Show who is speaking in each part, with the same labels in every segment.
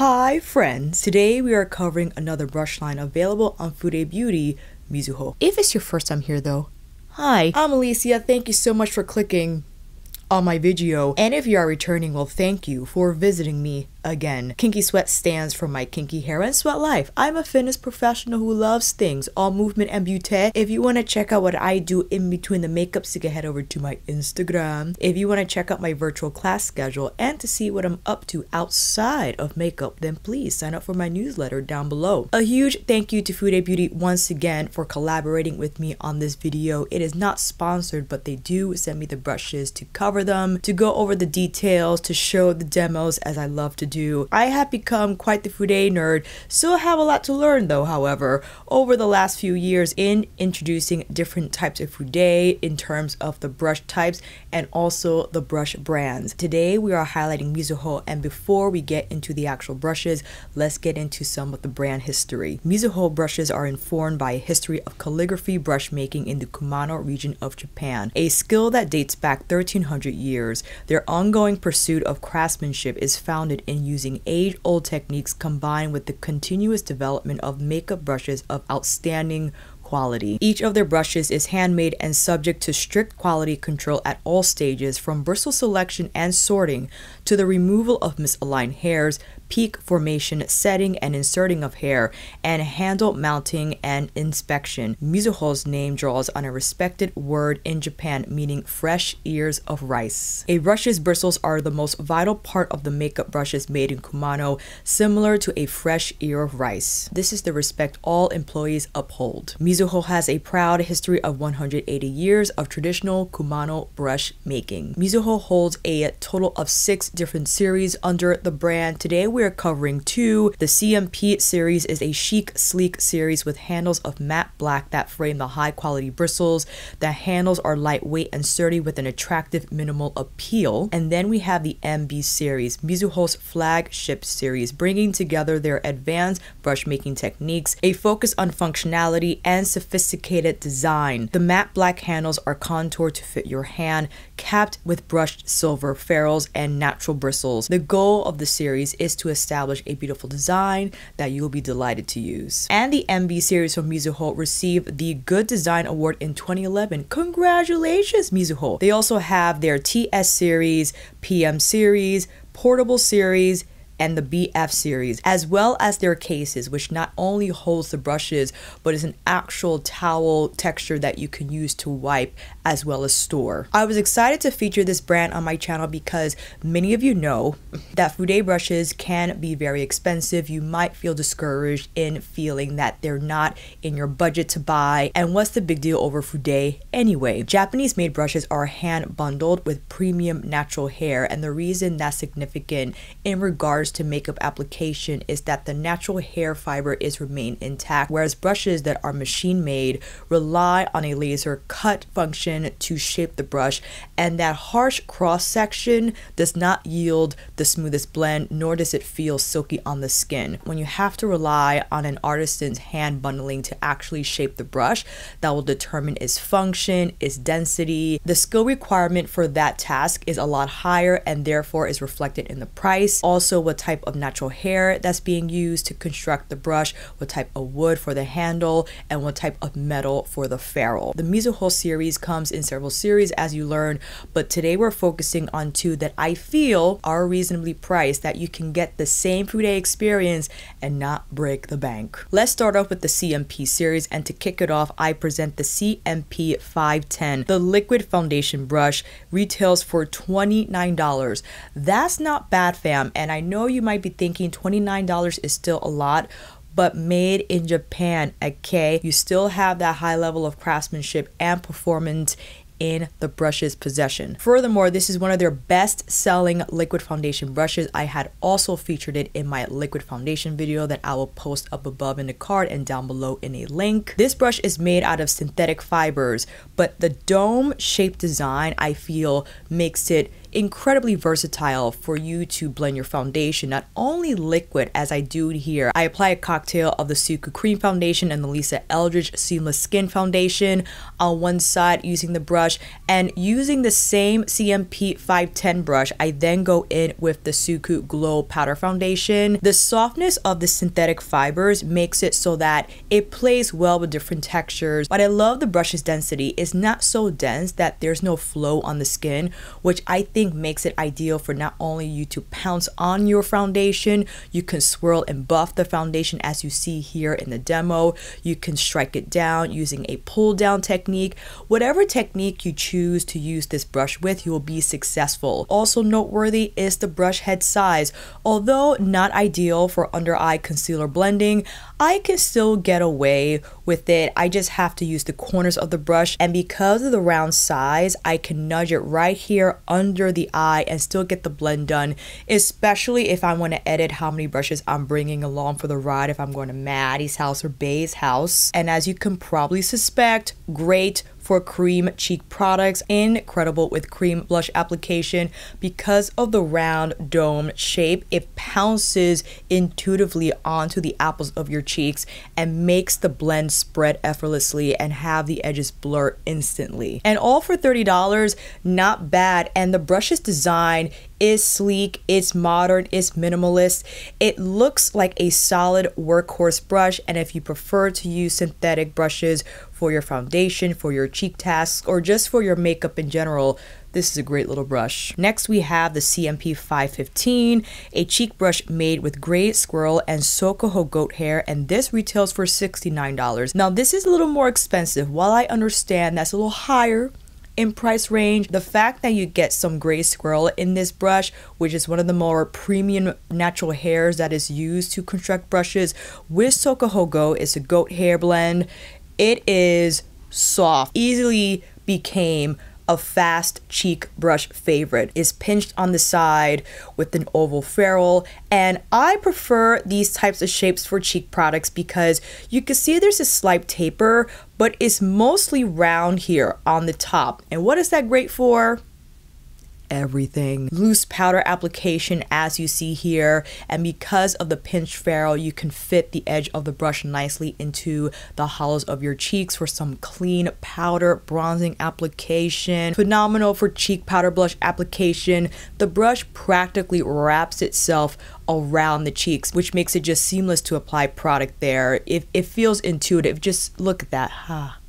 Speaker 1: Hi friends! Today we are covering another brush line available on Fude Beauty, Mizuho. If it's your first time here though, hi, I'm Alicia. Thank you so much for clicking on my video. And if you are returning, well thank you for visiting me Again, Kinky Sweat stands for my kinky hair and sweat life. I'm a fitness professional who loves things, all movement and beauty. If you want to check out what I do in between the makeups, you can head over to my Instagram. If you want to check out my virtual class schedule and to see what I'm up to outside of makeup, then please sign up for my newsletter down below. A huge thank you to Fude Beauty once again for collaborating with me on this video. It is not sponsored, but they do send me the brushes to cover them, to go over the details, to show the demos as I love to do. I have become quite the Fude nerd, still have a lot to learn though, however, over the last few years in introducing different types of Fude in terms of the brush types and also the brush brands. Today we are highlighting Mizuho and before we get into the actual brushes, let's get into some of the brand history. Mizuho brushes are informed by a history of calligraphy brush making in the Kumano region of Japan, a skill that dates back 1300 years. Their ongoing pursuit of craftsmanship is founded in using age old techniques combined with the continuous development of makeup brushes of outstanding quality. Each of their brushes is handmade and subject to strict quality control at all stages, from bristle selection and sorting to the removal of misaligned hairs, peak formation, setting and inserting of hair, and handle mounting and inspection. Mizuho's name draws on a respected word in Japan meaning fresh ears of rice. A brush's bristles are the most vital part of the makeup brushes made in Kumano, similar to a fresh ear of rice. This is the respect all employees uphold. Mizuho has a proud history of 180 years of traditional Kumano brush making. Mizuho holds a total of six different series under the brand. Today we we're covering two. The CMP series is a chic, sleek series with handles of matte black that frame the high quality bristles. The handles are lightweight and sturdy with an attractive minimal appeal. And then we have the MB series, Mizuho's flagship series, bringing together their advanced brush making techniques, a focus on functionality, and sophisticated design. The matte black handles are contoured to fit your hand, capped with brushed silver ferrules and natural bristles. The goal of the series is to establish a beautiful design that you'll be delighted to use. And the MB series from Mizuho received the Good Design Award in 2011. Congratulations, Mizuho! They also have their TS series, PM series, portable series, and the BF series, as well as their cases, which not only holds the brushes, but is an actual towel texture that you can use to wipe as well as store. I was excited to feature this brand on my channel because many of you know that Fude brushes can be very expensive. You might feel discouraged in feeling that they're not in your budget to buy. And what's the big deal over Fude anyway? Japanese made brushes are hand bundled with premium natural hair, and the reason that's significant in regards to makeup application is that the natural hair fiber is remain intact, whereas brushes that are machine made rely on a laser cut function to shape the brush, and that harsh cross section does not yield the smoothest blend, nor does it feel silky on the skin. When you have to rely on an artisan's hand bundling to actually shape the brush, that will determine its function, its density. The skill requirement for that task is a lot higher and therefore is reflected in the price. Also, what type of natural hair that's being used to construct the brush, what type of wood for the handle, and what type of metal for the ferrule. The Mizuho series comes in several series as you learn, but today we're focusing on two that I feel are reasonably priced that you can get the same Fude experience and not break the bank. Let's start off with the CMP series and to kick it off, I present the CMP 510. The liquid foundation brush retails for $29. That's not bad fam and I know you might be thinking $29 is still a lot, but made in Japan, okay? You still have that high level of craftsmanship and performance in the brush's possession. Furthermore, this is one of their best selling liquid foundation brushes. I had also featured it in my liquid foundation video that I will post up above in the card and down below in a link. This brush is made out of synthetic fibers, but the dome shaped design I feel makes it incredibly versatile for you to blend your foundation, not only liquid as I do here. I apply a cocktail of the Suqqu Cream Foundation and the Lisa Eldridge Seamless Skin Foundation on one side using the brush and using the same CMP 510 brush, I then go in with the Suqqu Glow Powder Foundation. The softness of the synthetic fibers makes it so that it plays well with different textures, but I love the brush's density. It's not so dense that there's no flow on the skin, which I think makes it ideal for not only you to pounce on your foundation, you can swirl and buff the foundation as you see here in the demo. You can strike it down using a pull down technique. Whatever technique you choose to use this brush with, you will be successful. Also noteworthy is the brush head size. Although not ideal for under eye concealer blending, I can still get away with it. I just have to use the corners of the brush and because of the round size, I can nudge it right here under the eye and still get the blend done, especially if I want to edit how many brushes I'm bringing along for the ride if I'm going to Maddie's house or Bay's house. And as you can probably suspect, great for cream cheek products. Incredible with cream blush application because of the round dome shape. It pounces intuitively onto the apples of your cheeks and makes the blend spread effortlessly and have the edges blur instantly. And all for $30, not bad. And the brush's design is sleek, it's modern, it's minimalist. It looks like a solid workhorse brush. And if you prefer to use synthetic brushes for your foundation, for your cheek tasks, or just for your makeup in general, this is a great little brush. Next, we have the CMP 515, a cheek brush made with gray squirrel and Sokoho goat hair, and this retails for $69. Now, this is a little more expensive. While I understand that's a little higher in price range. The fact that you get some gray squirrel in this brush, which is one of the more premium natural hairs that is used to construct brushes with Sokohogo, is a goat hair blend. It is soft, easily became a fast cheek brush favorite. Is pinched on the side with an oval ferrule. And I prefer these types of shapes for cheek products because you can see there's a slight taper but it's mostly round here on the top. And what is that great for? Everything. Loose powder application as you see here and because of the pinch ferrule you can fit the edge of the brush nicely into the hollows of your cheeks for some clean powder bronzing application. Phenomenal for cheek powder blush application. The brush practically wraps itself around the cheeks, which makes it just seamless to apply product there. It, it feels intuitive. Just look at that. Huh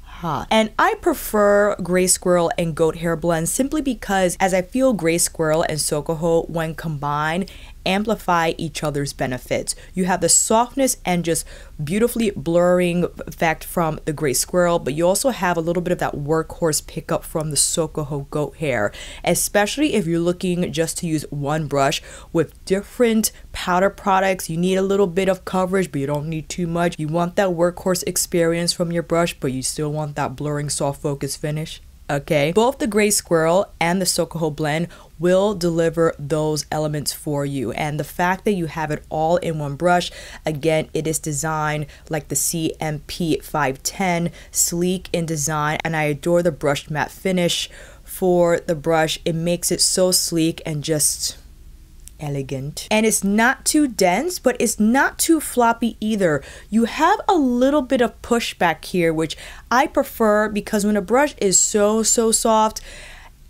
Speaker 1: And I prefer Gray Squirrel and Goat Hair blend simply because as I feel Gray Squirrel and Sokoho when combined amplify each other's benefits. You have the softness and just beautifully blurring effect from the gray squirrel, but you also have a little bit of that workhorse pickup from the Sokoho goat hair, especially if you're looking just to use one brush with different powder products. You need a little bit of coverage, but you don't need too much. You want that workhorse experience from your brush, but you still want that blurring soft focus finish okay? Both the Gray Squirrel and the Sokoho blend will deliver those elements for you. And the fact that you have it all in one brush, again, it is designed like the CMP 510, sleek in design, and I adore the brushed matte finish for the brush. It makes it so sleek and just elegant. And it's not too dense, but it's not too floppy either. You have a little bit of pushback here, which I prefer because when a brush is so, so soft,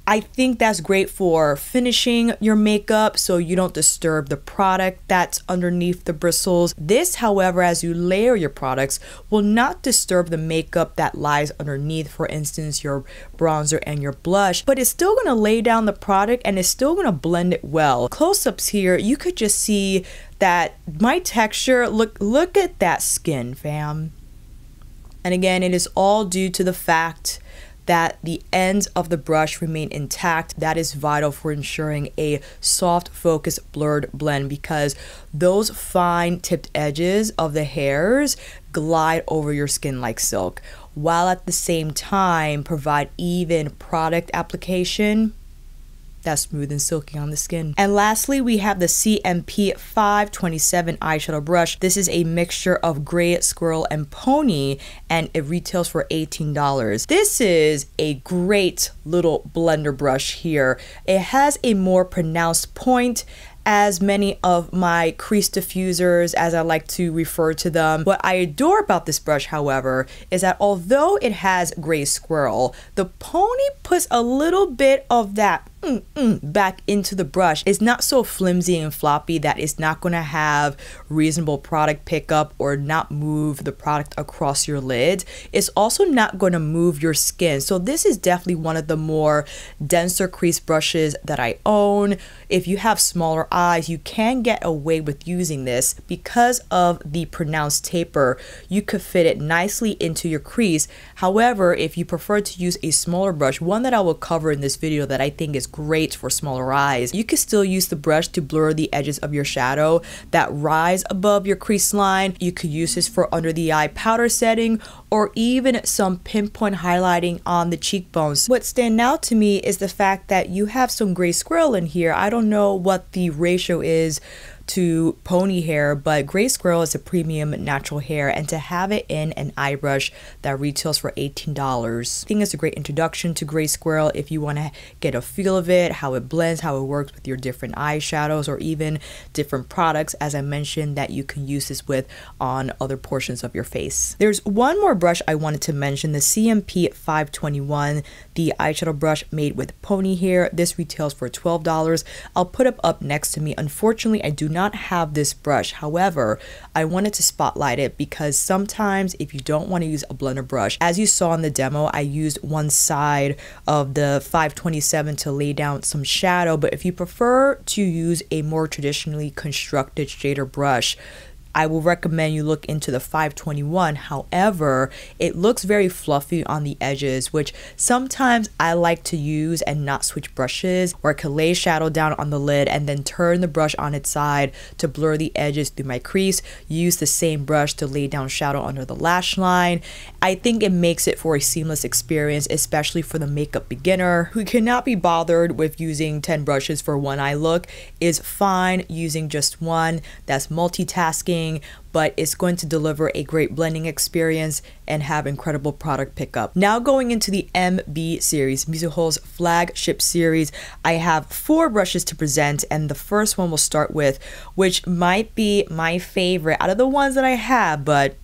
Speaker 1: I think that's great for finishing your makeup so you don't disturb the product that's underneath the bristles. This, however, as you layer your products, will not disturb the makeup that lies underneath, for instance, your bronzer and your blush, but it's still gonna lay down the product and it's still gonna blend it well. Close-ups here, you could just see that my texture, look, look at that skin, fam. And again, it is all due to the fact that the ends of the brush remain intact. That is vital for ensuring a soft focus blurred blend because those fine tipped edges of the hairs glide over your skin like silk while at the same time provide even product application that's smooth and silky on the skin. And lastly, we have the CMP 527 eyeshadow brush. This is a mixture of gray squirrel and pony and it retails for $18. This is a great little blender brush here. It has a more pronounced point as many of my crease diffusers, as I like to refer to them. What I adore about this brush, however, is that although it has gray squirrel, the pony puts a little bit of that mm, mm, back into the brush. It's not so flimsy and floppy that it's not going to have reasonable product pickup or not move the product across your lid. It's also not going to move your skin. So this is definitely one of the more denser crease brushes that I own. If you have smaller eyes, you can get away with using this because of the pronounced taper. You could fit it nicely into your crease. However, if you prefer to use a smaller brush, one that I will cover in this video that I think is great for smaller eyes. You can still use the brush to blur the edges of your shadow that rise above your crease line. You could use this for under the eye powder setting or even some pinpoint highlighting on the cheekbones. What stand out to me is the fact that you have some gray squirrel in here. I don't know what the ratio is to pony hair, but gray squirrel is a premium natural hair, and to have it in an eye brush that retails for $18. I think it's a great introduction to gray squirrel if you want to get a feel of it, how it blends, how it works with your different eyeshadows, or even different products, as I mentioned, that you can use this with on other portions of your face. There's one more brush I wanted to mention, the CMP 521, the eyeshadow brush made with pony hair. This retails for $12. I'll put it up next to me. Unfortunately, I do not have this brush. However, I wanted to spotlight it because sometimes if you don't want to use a blender brush, as you saw in the demo, I used one side of the 527 to lay down some shadow. But if you prefer to use a more traditionally constructed shader brush, I will recommend you look into the 521. However, it looks very fluffy on the edges, which sometimes I like to use and not switch brushes, where I can lay shadow down on the lid and then turn the brush on its side to blur the edges through my crease. Use the same brush to lay down shadow under the lash line. I think it makes it for a seamless experience, especially for the makeup beginner who cannot be bothered with using 10 brushes for one eye look is fine using just one. That's multitasking but it's going to deliver a great blending experience and have incredible product pickup. Now going into the MB series, Mizuho's flagship series, I have four brushes to present and the first one we'll start with, which might be my favorite out of the ones that I have, but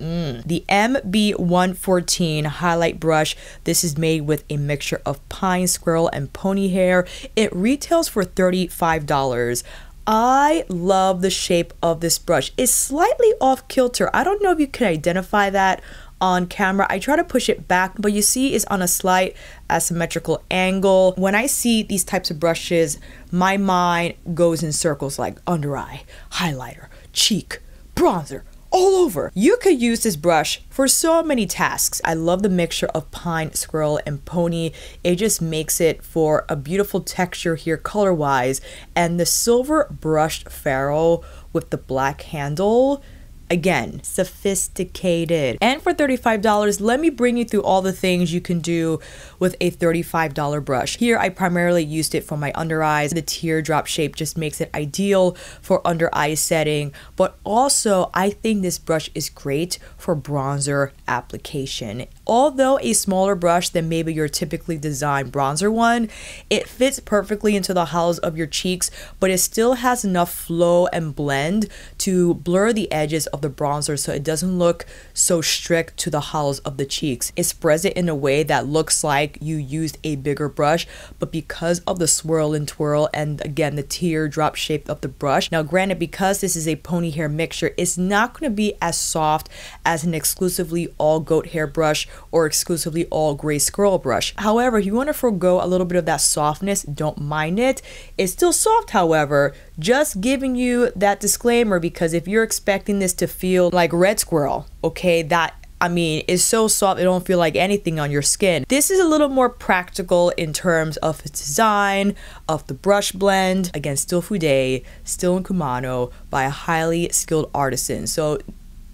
Speaker 1: Mm. The MB114 highlight brush. This is made with a mixture of pine, squirrel, and pony hair. It retails for $35. I love the shape of this brush. It's slightly off kilter. I don't know if you can identify that on camera. I try to push it back, but you see it's on a slight asymmetrical angle. When I see these types of brushes, my mind goes in circles like under eye, highlighter, cheek, bronzer, all over. You could use this brush for so many tasks. I love the mixture of pine, squirrel, and pony. It just makes it for a beautiful texture here color wise. And the silver brushed ferrule with the black handle Again, sophisticated. And for $35, let me bring you through all the things you can do with a $35 brush. Here, I primarily used it for my under eyes. The teardrop shape just makes it ideal for under eye setting, but also I think this brush is great for bronzer application. Although a smaller brush than maybe your typically designed bronzer one, it fits perfectly into the hollows of your cheeks, but it still has enough flow and blend to blur the edges of the bronzer so it doesn't look so strict to the hollows of the cheeks. It spreads it in a way that looks like you used a bigger brush, but because of the swirl and twirl and again the teardrop shape of the brush. Now granted, because this is a pony hair mixture, it's not going to be as soft as an exclusively all goat hair brush or exclusively all gray squirrel brush. However, if you want to forego a little bit of that softness, don't mind it. It's still soft, however, just giving you that disclaimer because if you're expecting this to feel like red squirrel, okay, that I mean, it's so soft, it don't feel like anything on your skin. This is a little more practical in terms of its design, of the brush blend. Again, still Fude, still in Kumano by a highly skilled artisan. So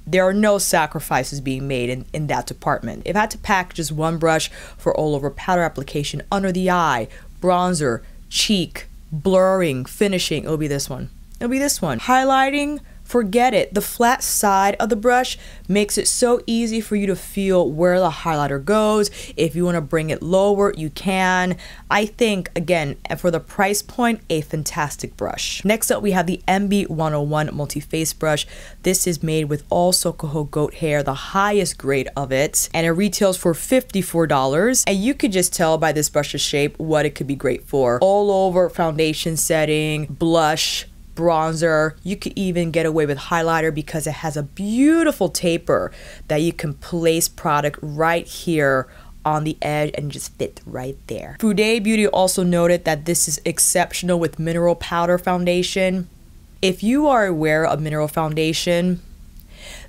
Speaker 1: there are no sacrifices being made in, in that department. If I had to pack just one brush for all over powder application under the eye, bronzer, cheek, blurring, finishing, it'll be this one. It'll be this one. Highlighting, forget it. The flat side of the brush makes it so easy for you to feel where the highlighter goes. If you want to bring it lower, you can. I think, again, for the price point, a fantastic brush. Next up, we have the MB101 Multi-Face Brush. This is made with all Sokoho goat hair, the highest grade of it, and it retails for $54. And you could just tell by this brush's shape what it could be great for. All over foundation setting, blush, bronzer. You could even get away with highlighter because it has a beautiful taper that you can place product right here on the edge and just fit right there. Fude Beauty also noted that this is exceptional with mineral powder foundation. If you are aware of mineral foundation,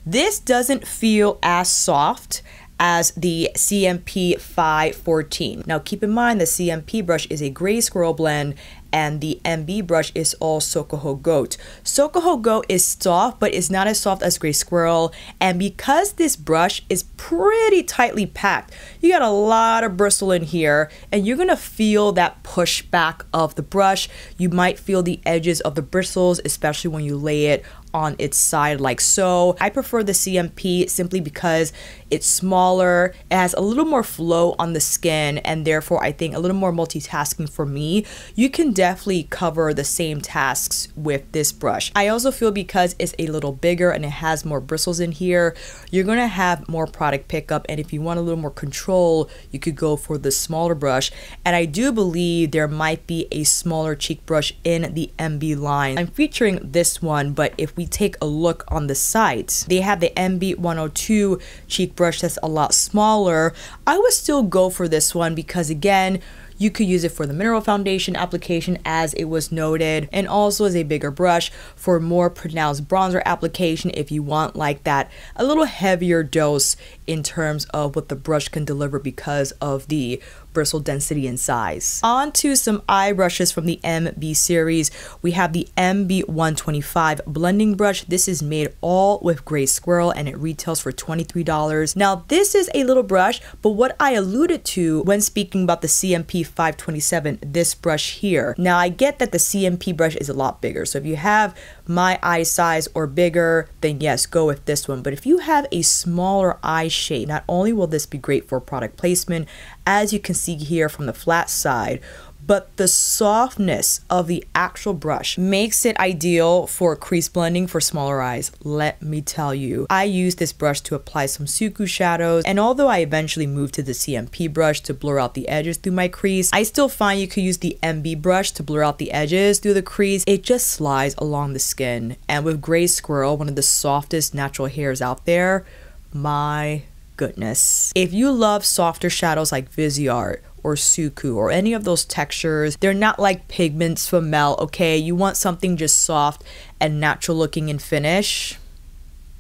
Speaker 1: this doesn't feel as soft as the CMP 514. Now keep in mind the CMP brush is a gray squirrel blend and the MB brush is all Sokoho Goat. Sokoho Goat is soft, but it's not as soft as Gray Squirrel. And because this brush is pretty tightly packed, you got a lot of bristle in here, and you're gonna feel that push back of the brush. You might feel the edges of the bristles, especially when you lay it on its side like so. I prefer the CMP simply because it's smaller, it has a little more flow on the skin, and therefore I think a little more multitasking for me. You can definitely cover the same tasks with this brush. I also feel because it's a little bigger and it has more bristles in here, you're gonna have more product pickup, and if you want a little more control, you could go for the smaller brush. And I do believe there might be a smaller cheek brush in the MB line. I'm featuring this one, but if we take a look on the sides, they have the MB 102 cheek brush that's a lot smaller. I would still go for this one because again, you could use it for the mineral foundation application as it was noted and also as a bigger brush for more pronounced bronzer application if you want like that a little heavier dose in terms of what the brush can deliver because of the bristle density and size. On to some eye brushes from the MB series. We have the MB125 blending brush. This is made all with gray squirrel and it retails for $23. Now this is a little brush, but what I alluded to when speaking about the CMP 527, this brush here. Now I get that the CMP brush is a lot bigger. So if you have my eye size or bigger, then yes, go with this one. But if you have a smaller eye shape, not only will this be great for product placement, as you can see here from the flat side, but the softness of the actual brush makes it ideal for crease blending for smaller eyes. Let me tell you, I use this brush to apply some Suqqu shadows, and although I eventually moved to the CMP brush to blur out the edges through my crease, I still find you could use the MB brush to blur out the edges through the crease. It just slides along the skin, and with Gray Squirrel, one of the softest natural hairs out there, my goodness. If you love softer shadows like Viseart, or Suqqu or any of those textures. They're not like pigments from Mel, okay? You want something just soft and natural looking in finish.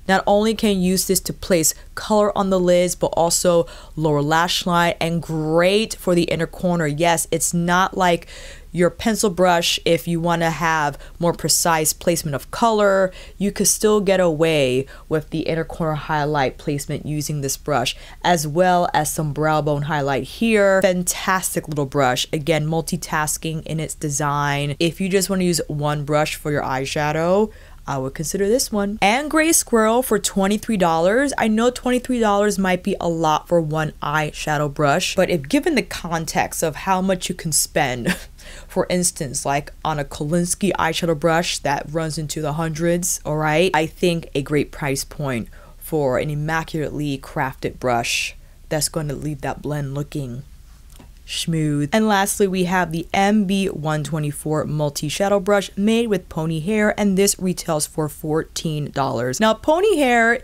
Speaker 1: Not only can you use this to place color on the lids, but also lower lash line and great for the inner corner. Yes, it's not like your pencil brush if you want to have more precise placement of color you could still get away with the inner corner highlight placement using this brush as well as some brow bone highlight here. Fantastic little brush. Again multitasking in its design. If you just want to use one brush for your eyeshadow I would consider this one. And Gray Squirrel for $23. I know $23 might be a lot for one eyeshadow brush, but if given the context of how much you can spend For instance, like on a Kolinsky eyeshadow brush that runs into the hundreds, all right? I think a great price point for an immaculately crafted brush that's going to leave that blend looking smooth. And lastly, we have the MB124 Multi Shadow Brush made with pony hair, and this retails for $14. Now, pony hair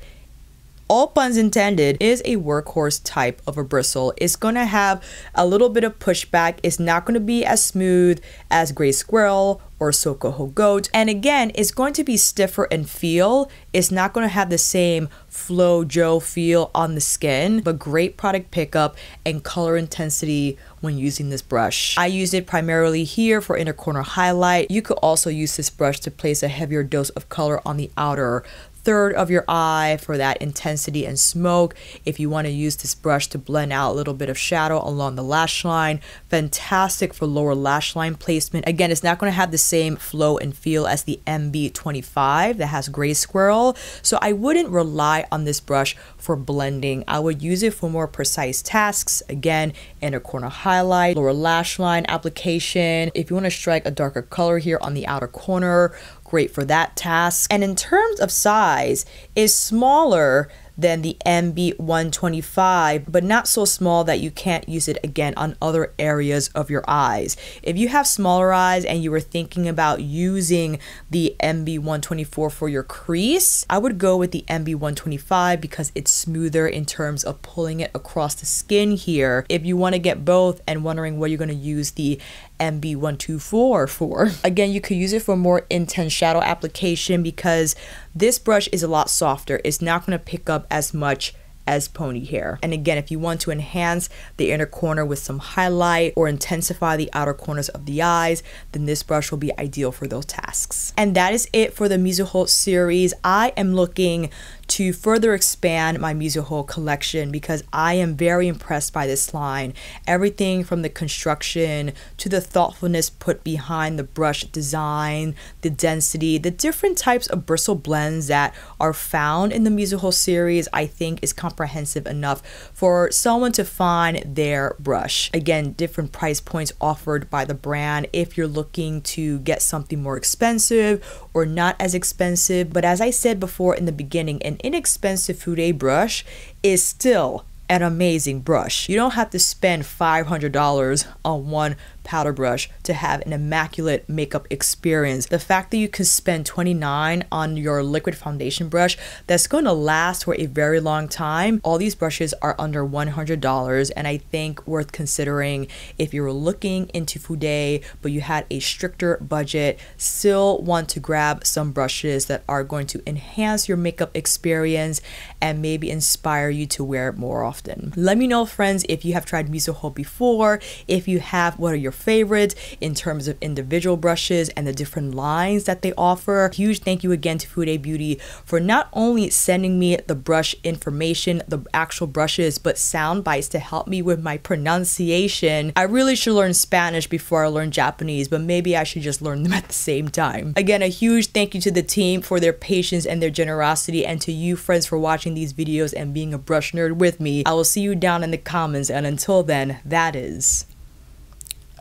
Speaker 1: all puns intended, is a workhorse type of a bristle. It's going to have a little bit of pushback. It's not going to be as smooth as Gray Squirrel or Sokoho Goat. And again, it's going to be stiffer in feel. It's not going to have the same Flo Jo feel on the skin, but great product pickup and color intensity when using this brush. I use it primarily here for inner corner highlight. You could also use this brush to place a heavier dose of color on the outer third of your eye for that intensity and smoke. If you want to use this brush to blend out a little bit of shadow along the lash line, fantastic for lower lash line placement. Again, it's not going to have the same flow and feel as the MB25 that has gray squirrel. So I wouldn't rely on this brush for blending. I would use it for more precise tasks. Again, inner corner highlight, lower lash line application. If you want to strike a darker color here on the outer corner, great for that task. And in terms of size, is smaller than the MB125, but not so small that you can't use it again on other areas of your eyes. If you have smaller eyes and you were thinking about using the MB124 for your crease, I would go with the MB125 because it's smoother in terms of pulling it across the skin here. If you want to get both and wondering what you're going to use the MB124 for. Again, you could use it for more intense shadow application because this brush is a lot softer. It's not going to pick up as much as pony hair. And again, if you want to enhance the inner corner with some highlight or intensify the outer corners of the eyes, then this brush will be ideal for those tasks. And that is it for the Mizuho series. I am looking to further expand my Mizuho collection because I am very impressed by this line. Everything from the construction to the thoughtfulness put behind the brush design, the density, the different types of bristle blends that are found in the Mizuho series, I think is comprehensive enough for someone to find their brush. Again, different price points offered by the brand if you're looking to get something more expensive or not as expensive. But as I said before in the beginning, an inexpensive Fude brush is still an amazing brush. You don't have to spend $500 on one powder brush to have an immaculate makeup experience. The fact that you can spend 29 on your liquid foundation brush that's going to last for a very long time. All these brushes are under $100 and I think worth considering if you're looking into Fude but you had a stricter budget, still want to grab some brushes that are going to enhance your makeup experience and maybe inspire you to wear it more often. Let me know friends if you have tried Mizuho before, if you have, what are your favorites in terms of individual brushes and the different lines that they offer. Huge thank you again to Fude Beauty for not only sending me the brush information, the actual brushes, but sound bites to help me with my pronunciation. I really should learn Spanish before I learn Japanese, but maybe I should just learn them at the same time. Again, a huge thank you to the team for their patience and their generosity, and to you friends for watching these videos and being a brush nerd with me. I will see you down in the comments, and until then, that is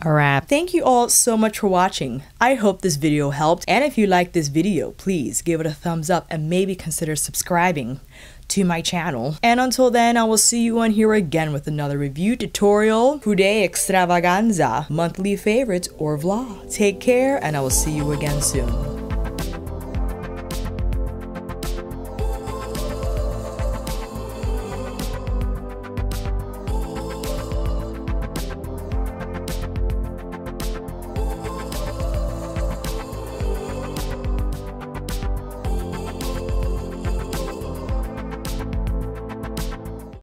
Speaker 1: a wrap. Thank you all so much for watching. I hope this video helped, and if you liked this video, please give it a thumbs up and maybe consider subscribing to my channel. And until then, I will see you on here again with another review tutorial, Fude Extravaganza, monthly favorites, or vlog. Take care, and I will see you again soon.